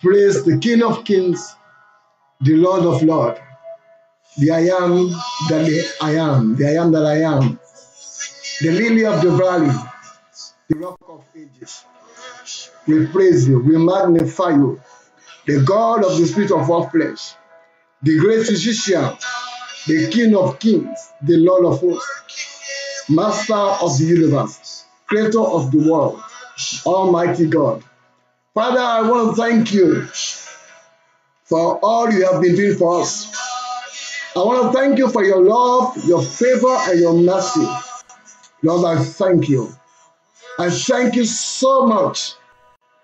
Praise the King of Kings, the Lord of Lords, the I am that I am, the I am that I am, the lily of the valley, the rock of ages. We praise you, we magnify you, the God of the spirit of all flesh, the great physician, the King of kings, the Lord of hosts, Master of the universe, Creator of the world, Almighty God. Father, I want to thank you for all you have been doing for us. I want to thank you for your love, your favor, and your mercy. Lord, I thank you. I thank you so much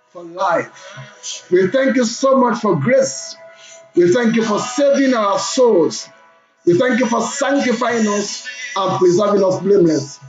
for life. We thank you so much for grace. We thank you for saving our souls. We thank you for sanctifying us and preserving us blameless.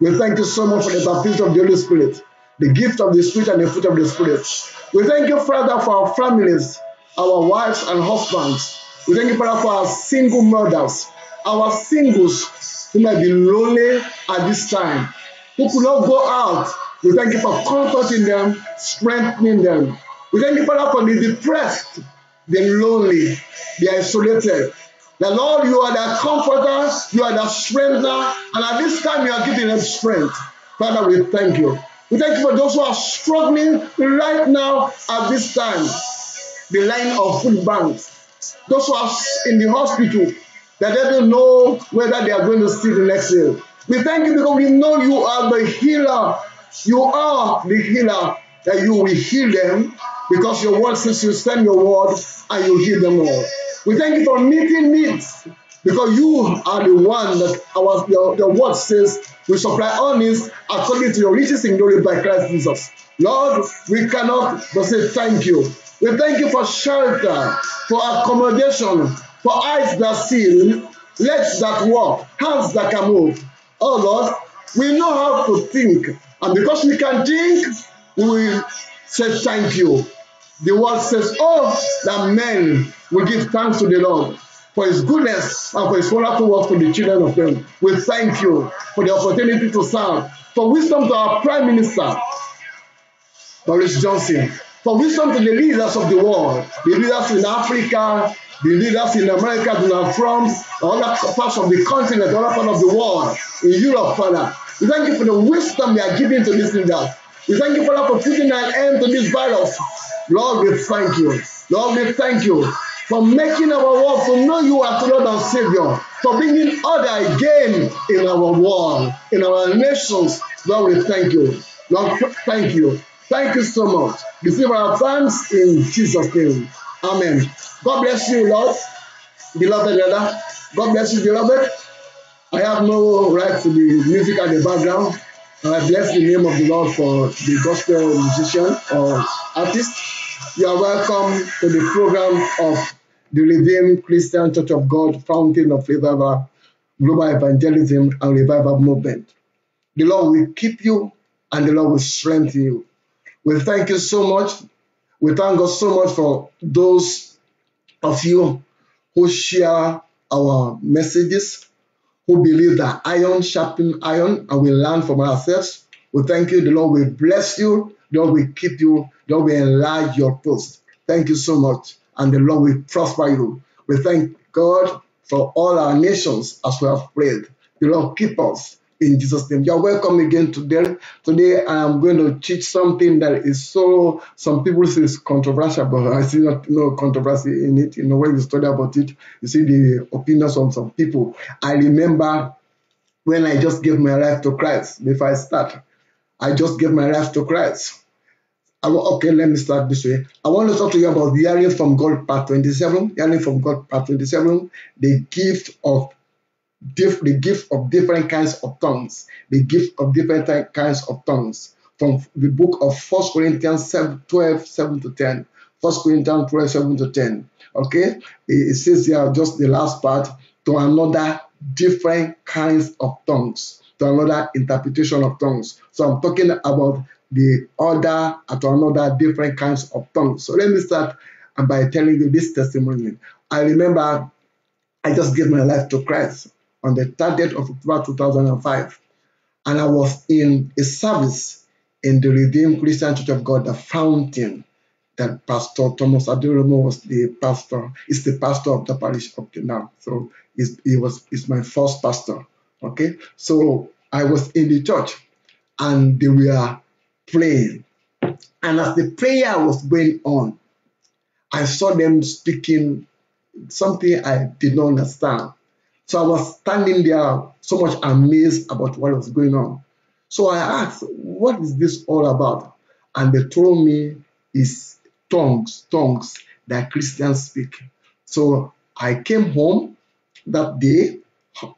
We thank you so much for the baptism of the Holy Spirit, the gift of the Spirit and the fruit of the Spirit. We thank you, Father, for our families, our wives and husbands. We thank you, Father, for our single mothers, our singles who might be lonely at this time, who could not go out. We thank you for comforting them, strengthening them. We thank you, Father, for the depressed, the lonely, the isolated. The Lord, you are the comforter, you are the strengthener, and at this time you are giving them strength. Father, we thank you. We thank you for those who are struggling right now at this time. The line of food banks, those who are in the hospital, that they don't know whether they are going to see the next day. We thank you because we know you are the healer. You are the healer, that you will heal them because your word says you send your word and you heal them all. We thank you for meeting needs because you are the one that our your, your word says we supply all needs according to your riches in glory by Christ Jesus. Lord, we cannot but say thank you. We thank you for shelter, for accommodation, for eyes that see, legs that walk, hands that can move. Oh Lord, we know how to think, and because we can think, we will say thank you. The word says, Oh, that men will give thanks to the Lord for his goodness and for his wonderful work to the children of them. We thank you for the opportunity to serve, for wisdom to our Prime Minister, Boris Johnson, for wisdom to the leaders of the world, the leaders in Africa, the leaders in America, Donald Trump, other parts of the continent, other parts of the world, in Europe, Father. We thank you for the wisdom they are giving to these leaders. We thank you, Father, for putting an end to this virus. Lord, we thank you. Lord, we thank you for making our world to know you as Lord and Savior, for bringing order again in our world, in our nations. Lord, we thank you. Lord, thank you. Thank you so much. Receive our thanks in Jesus' name. Amen. God bless you, Lord. Beloved brother. God bless you, beloved. I have no right to the music at the background. I bless the name of the Lord for the gospel musician or artist. You are welcome to the program of the Redeemed Christian Church of God, Fountain of Revival, Global Evangelism and Revival Movement. The Lord will keep you and the Lord will strengthen you. We thank you so much. We thank God so much for those of you who share our messages, who believe that iron sharpen iron and we learn from ourselves. We thank you. The Lord will bless you. The Lord will keep you. The Lord will enlarge your post. Thank you so much. And the Lord will prosper you. We thank God for all our nations as we have prayed. The Lord keep us in Jesus' name. You're welcome again today. Today I am going to teach something that is so some people say it's controversial, but I see not no controversy in it. You know, when you study about it, you see the opinions of some people. I remember when I just gave my life to Christ before I start. I just gave my life to Christ. I, okay, let me start this way. I want to talk to you about the hearing from God, part 27. Hearing from God, part 27. The gift of diff, the gift of different kinds of tongues. The gift of different kinds of tongues. From the book of 1 Corinthians 7, 12, 7 to 10. 1 Corinthians 12, 7 to 10. Okay? It says here, just the last part, to another different kinds of tongues, to another interpretation of tongues. So I'm talking about the other to another different kinds of tongues. So let me start by telling you this testimony. I remember I just gave my life to Christ on the 30th of October 2005, and I was in a service in the Redeemed Christian Church of God, the Fountain, that Pastor Thomas Aderomo was the pastor, is the pastor of the parish up to now. So he was is my first pastor. Okay, so I was in the church and they were praying. And as the prayer was going on, I saw them speaking something I did not understand. So I was standing there so much amazed about what was going on. So I asked, What is this all about? And they told me it's tongues, tongues that Christians speak. So I came home that day,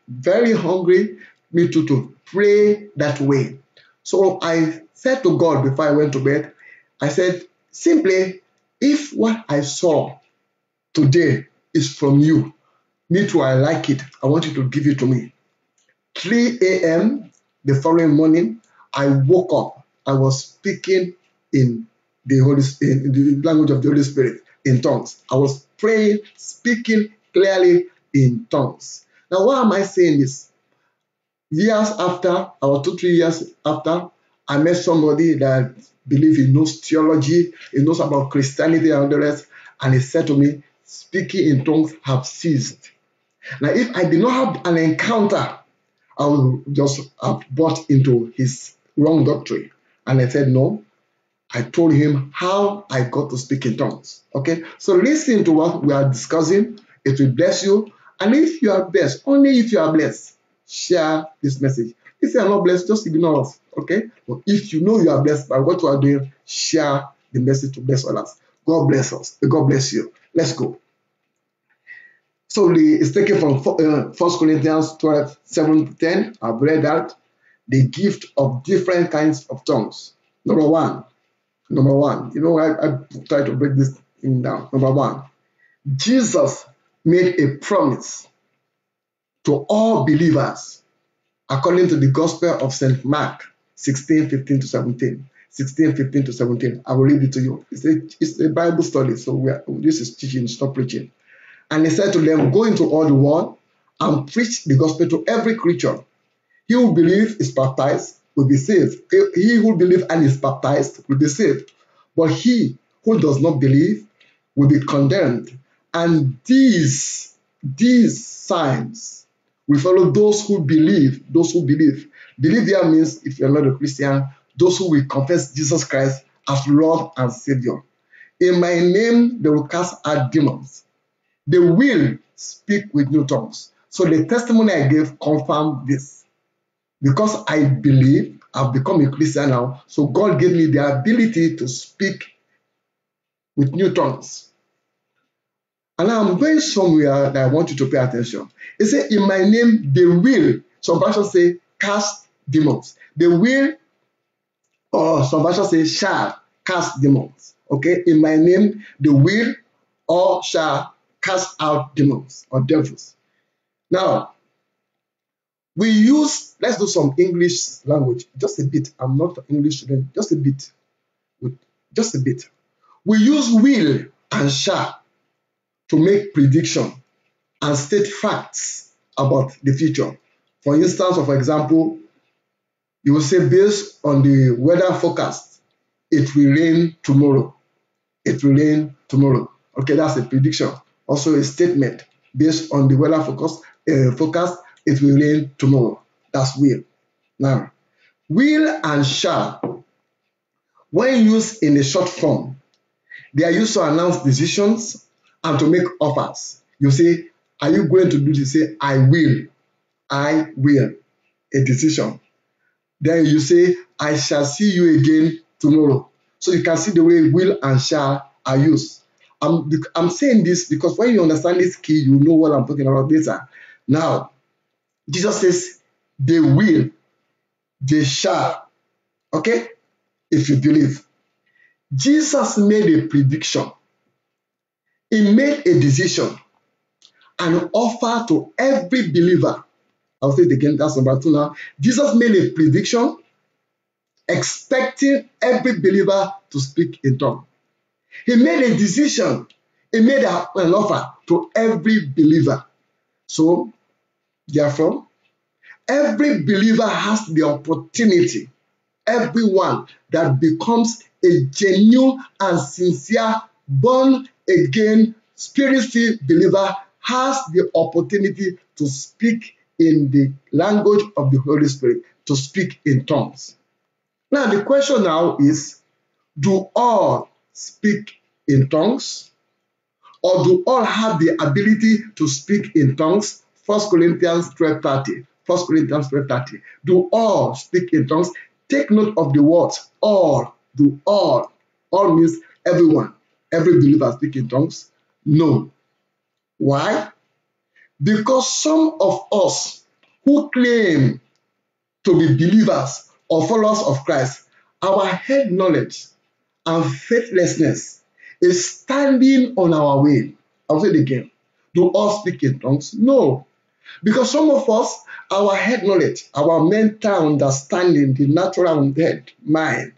very hungry, me too, to pray that way. So I said to God before I went to bed, I said, simply, if what I saw today is from you, me too, I like it. I want you to give it to me. 3 a.m. the following morning, I woke up. I was speaking in the Holy in the language of the Holy Spirit in tongues. I was praying, speaking clearly in tongues. Now, why am I saying this? Years after, or two, three years after, I met somebody that believe he knows theology, he knows about Christianity and the rest, and he said to me, speaking in tongues have ceased. Now, if I did not have an encounter, I would just have bought into his wrong doctrine. And I said, no. I told him how I got to speak in tongues. Okay, so listen to what we are discussing. It will bless you. And if you are blessed, only if you are blessed, share this message. If you are not blessed, just ignore us. Okay, but if you know you are blessed by what you are doing, share the message to bless others. God bless us. God bless you. Let's go. So it's taken from uh, 1 Corinthians 12, 7 to 10. I've read that. The gift of different kinds of tongues. Number one. Number one. You know, I, I try to break this thing down. Number one. Jesus made a promise to all believers according to the Gospel of St. Mark 16, 15 to 17. 16, 15 to 17. I will read it to you. It's a, it's a Bible study, so are, this is teaching, stop preaching. And he said to them, Go into all the world and preach the gospel to every creature. He who believes is baptized will be saved. He who believes and is baptized will be saved. But he who does not believe will be condemned. And these, these signs will follow those who believe, those who believe. Believe there means, if you're not a Christian, those who will confess Jesus Christ as Lord and Savior. In my name, they will cast out demons they will speak with new tongues. So the testimony I gave confirmed this. Because I believe, I've become a Christian now, so God gave me the ability to speak with new tongues. And I'm going somewhere that I want you to pay attention. It said, In my name, they will, some versions say, cast demons. They will, or some versions say, shall cast demons. Okay, in my name, they will or shall cast out demons or devils. Now, we use, let's do some English language, just a bit. I'm not an English student, just a bit. Just a bit. We use will and shall to make prediction and state facts about the future. For instance, or for example, you will say based on the weather forecast, it will rain tomorrow. It will rain tomorrow. Okay, that's a prediction also a statement based on the weather focus, uh, forecast, it will rain tomorrow. That's will. Now, will and shall, when used in a short form, they are used to announce decisions and to make offers. You say, Are you going to do this? Say, I will. I will. A decision. Then you say, I shall see you again tomorrow. So you can see the way will and shall are used. I'm, I'm saying this because when you understand this key, you know what I'm talking about later. Ah. Now, Jesus says, they will, they shall. Okay? If you believe. Jesus made a prediction. He made a decision, an offer to every believer. I'll say it again, that's number two now. Jesus made a prediction, expecting every believer to speak in tongues. He made a decision. He made a, an offer to every believer. So, therefore, every believer has the opportunity, everyone that becomes a genuine and sincere, born again, spirit filled believer has the opportunity to speak in the language of the Holy Spirit, to speak in tongues. Now, the question now is do all speak in tongues? Or do all have the ability to speak in tongues? 1 Corinthians 12 30. 1 Corinthians 12 30. Do all speak in tongues? Take note of the words all. Do all. All means everyone. Every believer speak in tongues? No. Why? Because some of us who claim to be believers or followers of Christ, our head knowledge and faithlessness is standing on our way. I'll say it again. Do all speak in tongues? No. Because some of us, our head knowledge, our mental understanding, the natural head, mind,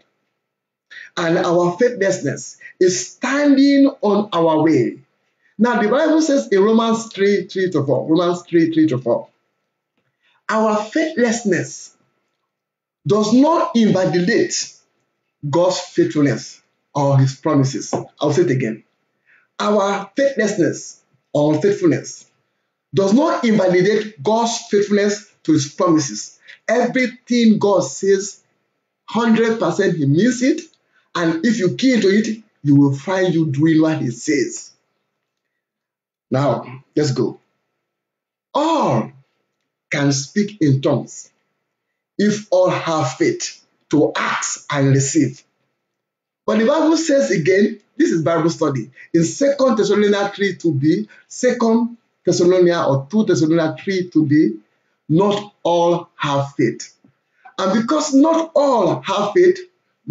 and our faithlessness is standing on our way. Now, the Bible says in Romans 3 3 to 4, Romans 3 3 to 4, our faithlessness does not invalidate God's faithfulness or his promises. I'll say it again. Our faithlessness or unfaithfulness does not invalidate God's faithfulness to his promises. Everything God says, 100% he means it. And if you key into it, you will find you doing what he says. Now, let's go. All can speak in tongues if all have faith to ask and receive. But the Bible says again, this is Bible study. In 2 Thessalonians 3 to be, 2 Thessalonians or 2 Thessalonians 3 to be, not all have faith. And because not all have faith,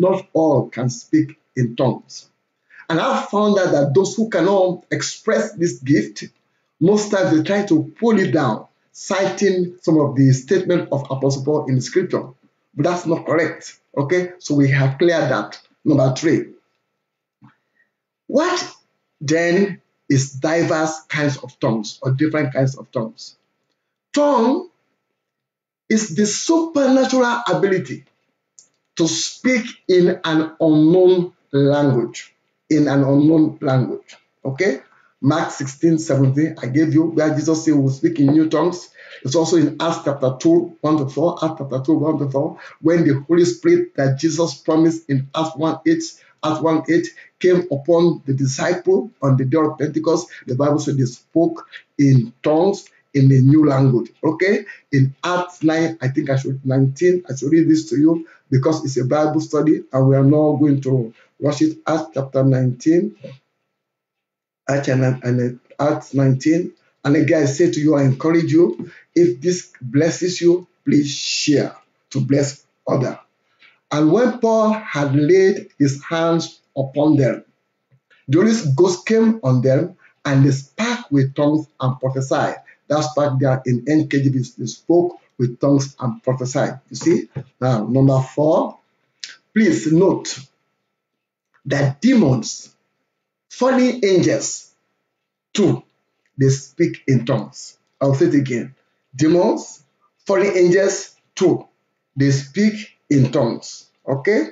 not all can speak in tongues. And I've found out that those who cannot express this gift, most times they try to pull it down, citing some of the statement of Apostle Paul in the scripture. But that's not correct. Okay, so we have cleared that. Number three. What then is diverse kinds of tongues or different kinds of tongues? Tongue is the supernatural ability to speak in an unknown language. In an unknown language. Okay? Mark 16, 17, I gave you where Jesus said we will speak in new tongues. It's also in Acts chapter 2, 1 to 4, Acts chapter 2, 1 to 4, when the Holy Spirit that Jesus promised in Acts 1 8, Acts 1 8 came upon the disciple on the day of Pentecost. The Bible said they spoke in tongues in a new language. Okay? In Acts 9, I think I should 19, I should read this to you because it's a Bible study and we are now going to rush it. Acts chapter 19, Acts 19. And again, I say to you, I encourage you, if this blesses you, please share to bless others. And when Paul had laid his hands upon them, the Holy Ghost came on them, and they spoke with tongues and prophesied. That's part there in NKJV. They spoke with tongues and prophesied. You see? Now, number four, please note that demons fallen angels too, they speak in tongues. I'll say it again. Demons, fallen angels too, they speak in tongues. Okay?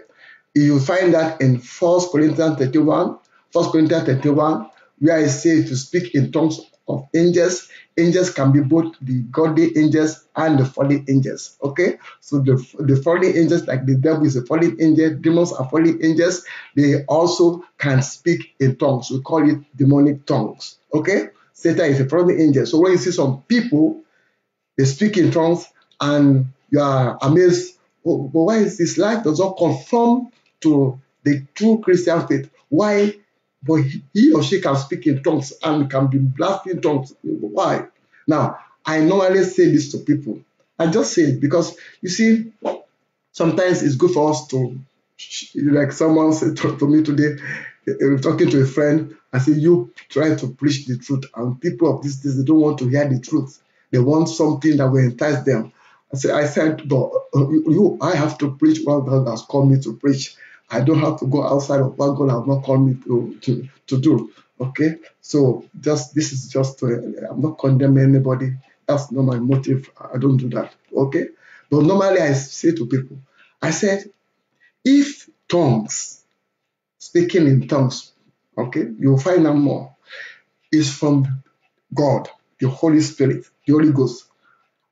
You find that in 1 Corinthians 31, 1 Corinthians 31, where I say to speak in tongues of angels. Angels can be both the godly angels and the fallen angels. Okay, so the, the fallen angels, like the devil is a fallen angel, demons are fallen angels. They also can speak in tongues. We call it demonic tongues. Okay, Satan is a fallen angel. So when you see some people, they speak in tongues, and you are amazed. Oh, but why is this life does not conform to the true Christian faith? Why but he or she can speak in tongues and can be blasting tongues. Why? Now, I normally say this to people. I just say it because you see, sometimes it's good for us to, like someone said to, to me today, uh, talking to a friend, I say, You try to preach the truth, and people of this days, they don't want to hear the truth. They want something that will entice them. I said, I said, uh, you, I have to preach what God has called me to preach. I don't have to go outside of what God has not called me to, to, to do. Okay, so just this is just to, I'm not condemning anybody. That's not my motive. I don't do that. Okay, but normally I say to people, I said, if tongues speaking in tongues, okay, you'll find out more, is from God, the Holy Spirit, the Holy Ghost.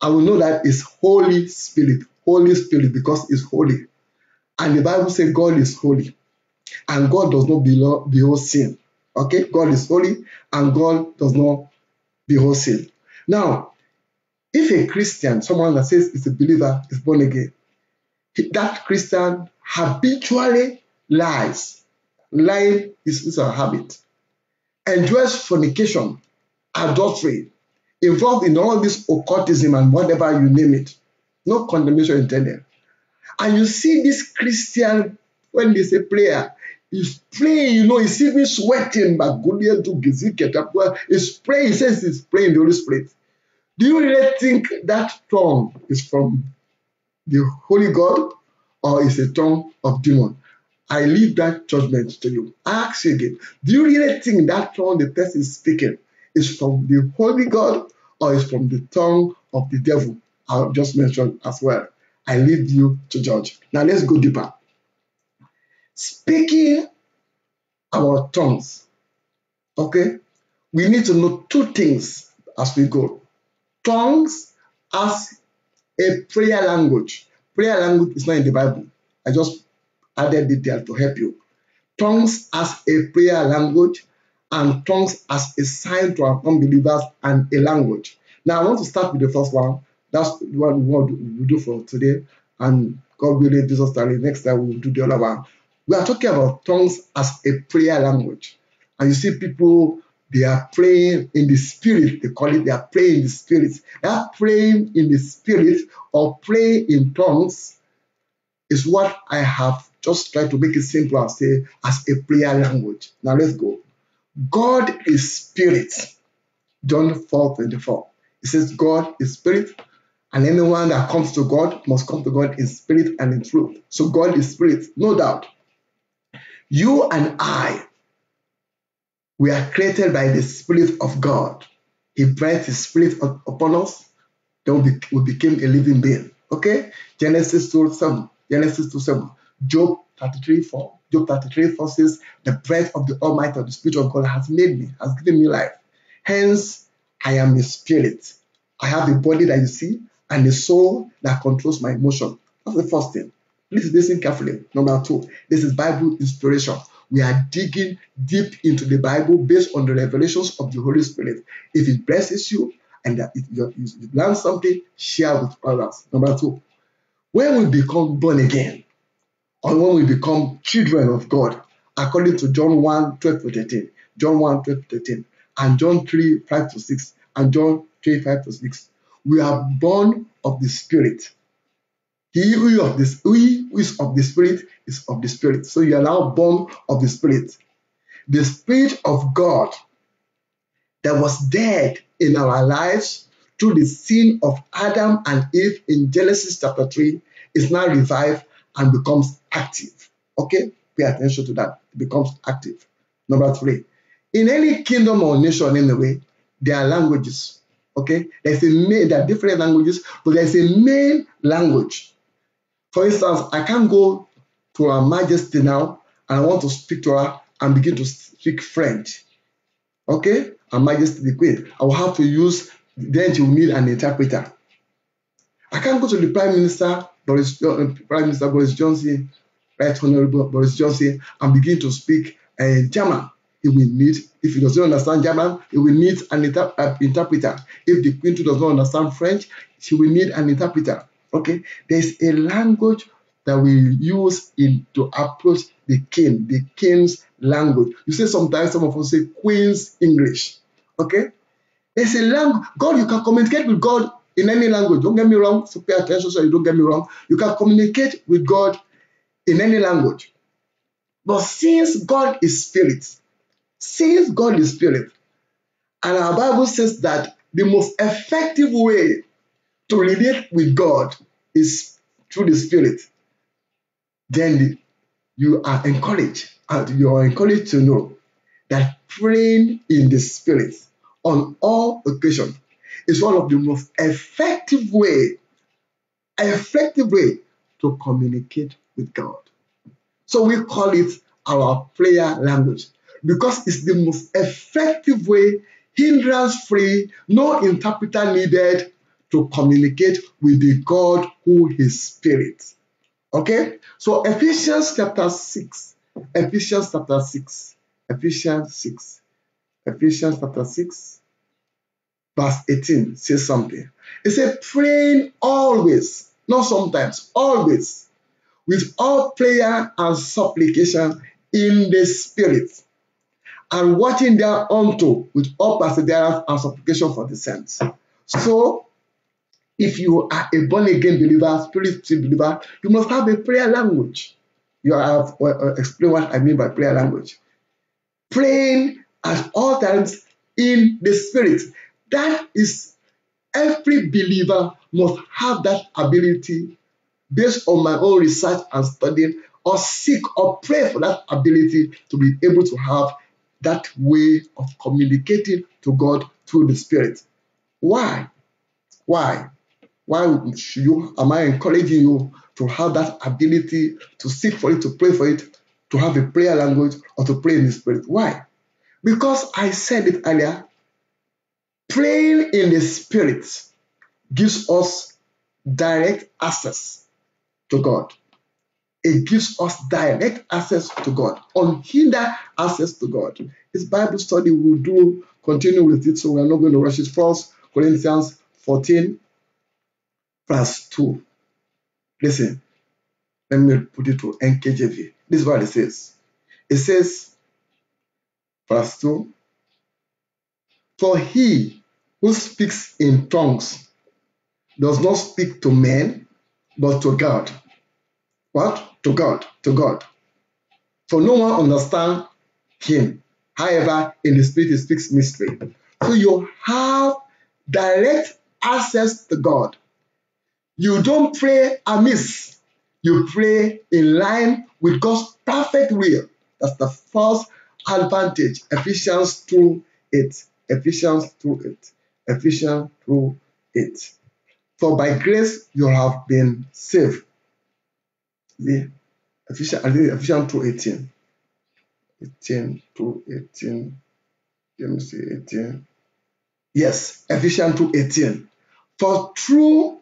I will know that it's Holy Spirit, Holy Spirit, because it's holy. And the Bible says God is holy. And God does not behold sin. Okay? God is holy and God does not behold sin. Now, if a Christian, someone that says is a believer, is born again, that Christian habitually lies. Lying is, is a habit. Enjoys fornication, adultery, involved in all this occultism and whatever you name it. No condemnation intended. And you see this Christian, when they say prayer, he's praying, you know, he's even sweating, he's praying, he says he's praying the Holy Spirit. Do you really think that tongue is from the Holy God or is a tongue of demon? I leave that judgment to you. I ask you again, do you really think that tongue the person is speaking is from the Holy God or is from the tongue of the devil? I've just mentioned as well. I leave you to judge. Now let's go deeper. Speaking our tongues, okay, we need to know two things as we go. Tongues as a prayer language. Prayer language is not in the Bible. I just added detail to help you. Tongues as a prayer language and tongues as a sign to our unbelievers and a language. Now, I want to start with the first one. That's what we do for today. And God willing, Jesus starting next time we'll do the other one. We are talking about tongues as a prayer language. And you see people, they are praying in the spirit. They call it, they are praying in the spirit. They are praying in the spirit or praying in tongues is what I have just tried to make it simple and say as a prayer language. Now let's go. God is spirit. John 4 24. It says, God is spirit, and anyone that comes to God must come to God in spirit and in truth. So God is spirit, no doubt. You and I, we are created by the Spirit of God. He breathed His Spirit upon us, then we, became a living being. Okay? Genesis 2 7. Genesis 2 7. Job 33 4. Job 33 4 says, The breath of the Almighty of the Spirit of God has made me, has given me life. Hence, I am a spirit. I have a body that you see and the soul that controls my emotion. That's the first thing. Please listen carefully. Number two, this is Bible inspiration. We are digging deep into the Bible based on the revelations of the Holy Spirit. If it blesses you and if you, learn something, share with others. Number two, when we become born again, or when we become children of God, according to John 1 12 to 13, John 1 12 to 13, and John 3 5 to 6, and John 3 5 to 6, we are born of the Spirit. He who of who is of the Spirit is of the Spirit. So you are now born of the Spirit. The Spirit of God that was dead in our lives through the sin of Adam and Eve in Genesis chapter 3 is now revived and becomes active. Okay? Pay attention to that. It becomes active. Number three. In any kingdom or nation, anyway, there are languages. Okay? There's a main, there are different languages, but there's a main language. For instance, I can't go to Her Majesty now and I want to speak to her and begin to speak French. Okay? Her Majesty the Queen. I will have to use, then you need an interpreter. I can't go to the Prime Minister, Boris, uh, Prime Minister Boris Johnson, Right Honorable Boris Johnson, and begin to speak uh, German he will need, if he doesn't understand German, he will need an inter uh, interpreter. If the queen does not understand French, she will need an interpreter. Okay, there's a language that we use in to approach the king, the king's language. You say sometimes some of us say Queen's English. Okay, there's a language. God, you can communicate with God in any language. Don't get me wrong. So pay attention so you don't get me wrong. You can communicate with God in any language. But since God is spirit, since God is spirit, and our Bible says that the most effective way to relate with God is through the spirit, then you are encouraged, and you are encouraged to know that praying in the spirit on all occasions is one of the most effective way, effective way to communicate with God. So we call it our prayer language because it's the most effective way, hindrance free, no interpreter needed to communicate with the God who is spirit. Okay? So Ephesians chapter 6. Ephesians chapter 6. Ephesians 6. Ephesians chapter 6, verse 18 says something. It says, praying always, not sometimes, always, with all prayer and supplication in the spirit, and watching thereunto with all perseverance and supplication for the saints. So, if you are a born again believer, spirit believer, you must have a prayer language. You have uh, explain what I mean by prayer language. Praying at all times in the spirit. That is, every believer must have that ability based on my own research and studying, or seek or pray for that ability to be able to have that way of communicating to God through the Spirit. Why? Why? Why should you? Am I encouraging you to have that ability to seek for it, to pray for it, to have a prayer language, or to pray in the Spirit? Why? Because I said it earlier, praying in the Spirit gives us direct access to God. It gives us direct access to God, unhindered access to God. It's Bible study. We'll do continue with it, so we're not going to rush it. First Corinthians 14, verse 2. Listen, let me put it to NKJV. This is what it says. It says, verse 2 For he who speaks in tongues does not speak to men, but to God. What? To God. To God. For no one understand him. However, in the spirit he speaks mystery. So you have direct access to God. You don't pray amiss. You pray in line with God's perfect will. That's the first advantage. Ephesians 2 8. Ephesians 2 8. Ephesians 2 8. For by grace you have been saved. The Ephesians, I think Ephesians 2 18. 18 to 18. Let me see, 18. Yes, Ephesians 2 18. For through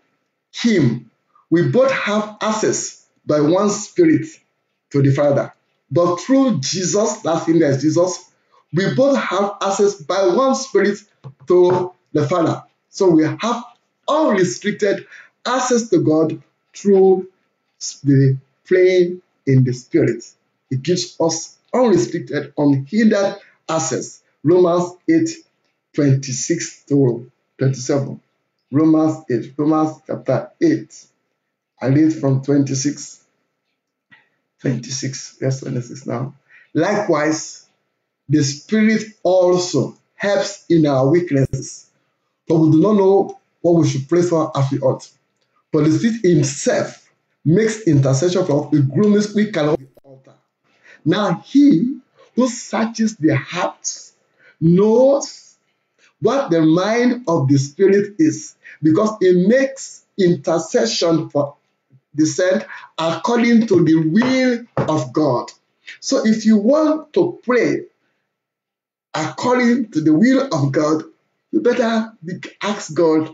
him we both have access by one spirit to the Father. But through Jesus, that thing is Jesus, we both have access by one spirit to the Father. So we have unrestricted access to God through the praying in the spirit. It gives us unrestricted, unhindered access. Romans 8 26 to 27. Romans 8, Romans chapter 8. I read from 26. 26, verse 26 now. Likewise, the Spirit also helps in our weaknesses, for we do not know what we should pray for as we ought. But the Spirit Himself makes intercession for us we cannot alter. Now, He who searches the hearts knows what the mind of the Spirit is, because He makes intercession for the said according to the will of God. So if you want to pray according to the will of God, you better ask God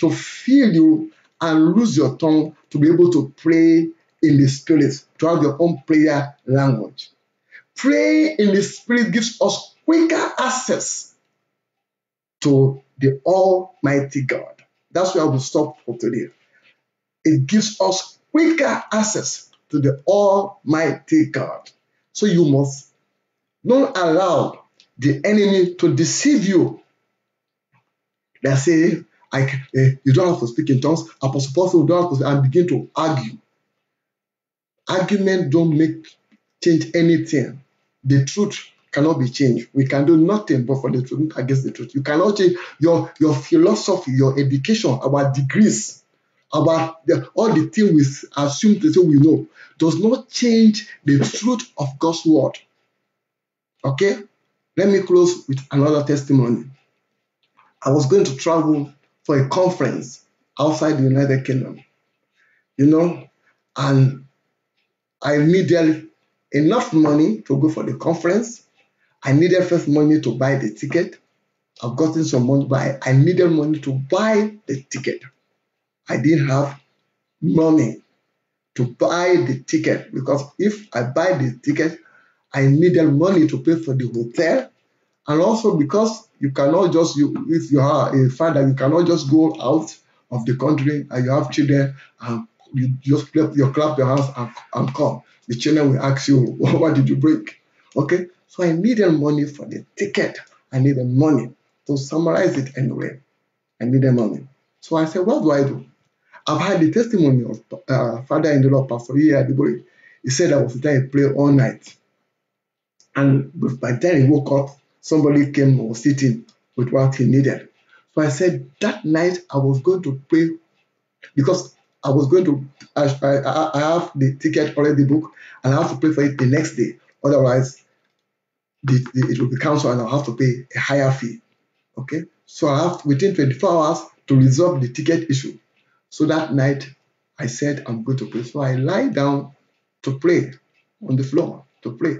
to fill you and lose your tongue to be able to pray in the spirit, to have your own prayer language. Pray in the spirit gives us quicker access to the Almighty God. That's where I will stop for today. It gives us quicker access to the Almighty God. So you must not allow the enemy to deceive you. They say, I, uh, you don't have to speak in tongues. Apostle Paul don't have to and begin to argue. Argument don't make change anything. The truth cannot be changed. We can do nothing but for the truth against the truth. You cannot change your, your philosophy, your education, our degrees, about the, all the things we assume to we know, does not change the truth of God's word. Okay? Let me close with another testimony. I was going to travel for a conference outside the United Kingdom, you know, and I needed enough money to go for the conference. I needed first money to buy the ticket. I've gotten some money, but I, needed money to buy the ticket. I didn't have money to buy the ticket because if I buy the ticket, I needed money to pay for the hotel, and also because you cannot just you if you are a father, you cannot just go out of the country and you have children and you just clap, you clap your hands and, and come. The children will ask you, what did you break? Okay, so I needed money for the ticket. I needed money to summarize it anyway. I needed money. So I said, what do I do? I've had the testimony of uh, Father in the Lord, Pastor Iya Adibori. He said I was there play all night. And by the time he woke up, somebody came or sitting with what he needed. So I said that night I was going to pray because I was going to, I, I, I have the ticket already booked and I have to pay for it the next day. Otherwise, the, the, it will be cancelled and I'll have to pay a higher fee. Okay. So I have within 24 hours to resolve the ticket issue. So that night I said I'm going to pray. So I lie down to pray on the floor to pray.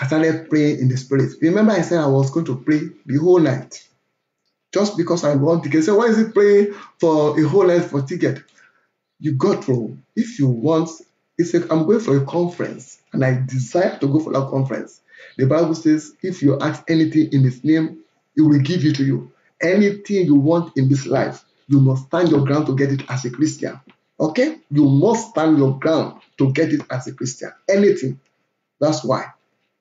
I started praying in the spirit. Remember, I said I was going to pray the whole night. Just because I want ticket. So why is it praying for a whole night for ticket? You got to, if you want, it's like I'm going for a conference and I desire to go for that conference. The Bible says, if you ask anything in his name, he will give it to you. Anything you want in this life, you must stand your ground to get it as a Christian. Okay? You must stand your ground to get it as a Christian. Anything. That's why.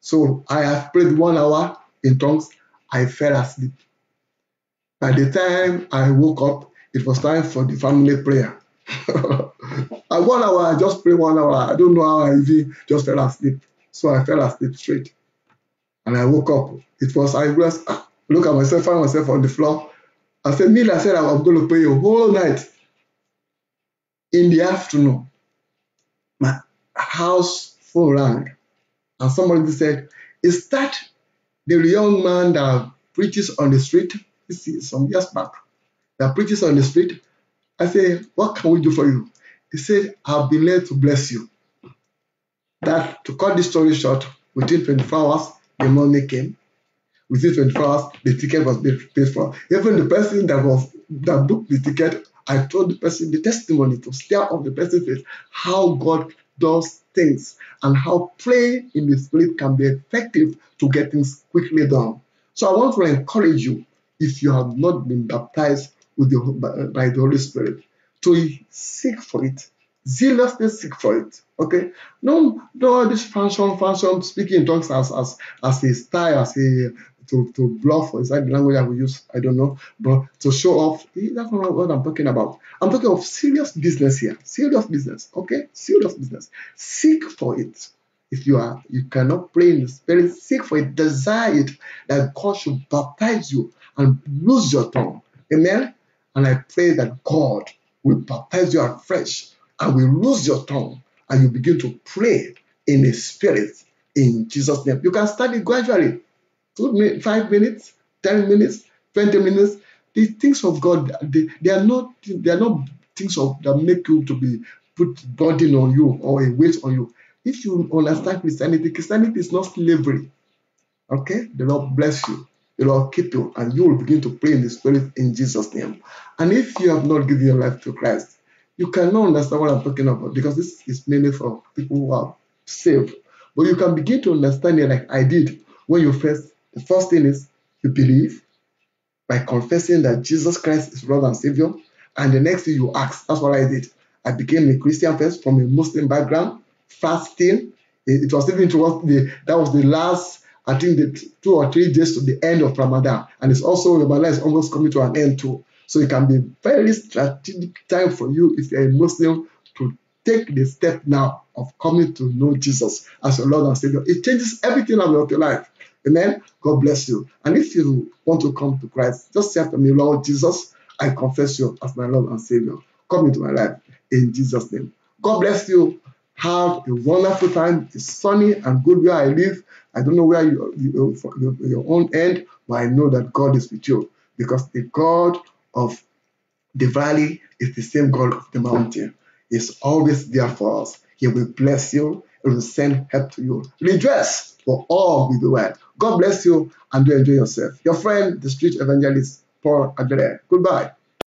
So I have prayed one hour in tongues. I fell asleep. By the time I woke up, it was time for the family prayer. At one hour, I just prayed one hour. I don't know how I even just fell asleep. So I fell asleep straight. And I woke up. It was, I was, ah, look at myself, find myself on the floor. I said, Neil, I said I was going to pray a whole night. In the afternoon, my house phone rang. And somebody said, Is that the young man that preaches on the street? This is some years back. That preaches on the street. I said, What can we do for you? He said, I've been led to bless you. That to cut this story short, within 24 hours, the money came. Within 24 hours, the ticket was paid for. Even the person that was that booked the ticket, I told the person the testimony to stare off the person's face how God does things and how praying in the spirit can be effective to get things quickly done. So I want to encourage you, if you have not been baptized with the, by the Holy Spirit, to seek for it, zealously seek for it. Okay, no, no, this function, function, speaking in tongues as as as a style, as a to, to bluff, or is that the language I will use? I don't know, but to show off, eh, that's not what I'm talking about. I'm talking of serious business here, serious business, okay, serious business. Seek for it. If you are, you cannot pray in the spirit, seek for it, desire it, that God should baptize you and lose your tongue. Amen. And I pray that God will baptize you afresh and will lose your tongue and you begin to pray in the spirit in Jesus' name. You can study gradually. Five minutes, ten minutes, twenty minutes. The things of God, they, they are not they are not things of that make you to be put burden on you or a weight on you. If you understand Christianity, Christianity is not slavery. Okay? The Lord bless you. The Lord keep you, and you will begin to pray in the Spirit in Jesus' name. And if you have not given your life to Christ, you cannot understand what I'm talking about because this is mainly for people who are saved. But you can begin to understand it like I did when you first. The first thing is you believe by confessing that Jesus Christ is Lord and Savior, and the next thing you ask. That's what I did. I became a Christian first from a Muslim background, fasting. It, was even towards the that was the last I think the two or three days to the end of Ramadan, and it's also Ramadan is almost coming to an end too. So it can be very strategic time for you if you're a Muslim to take the step now of coming to know Jesus as your Lord and Savior. It changes everything about your life. Amen. God bless you. And if you want to come to Christ, just say after me, Lord Jesus, I confess you as my Lord and Savior. Come into my life in Jesus' name. God bless you. Have a wonderful time. It's sunny and good where I live. I don't know where you, you your own end, but I know that God is with you because the God of the valley is the same God of the mountain. He's always there for us. He will bless you. He will send help to you. Rejoice, for all will be well. God bless you and do enjoy yourself. Your friend, the street evangelist, Paul Adeleye. Goodbye.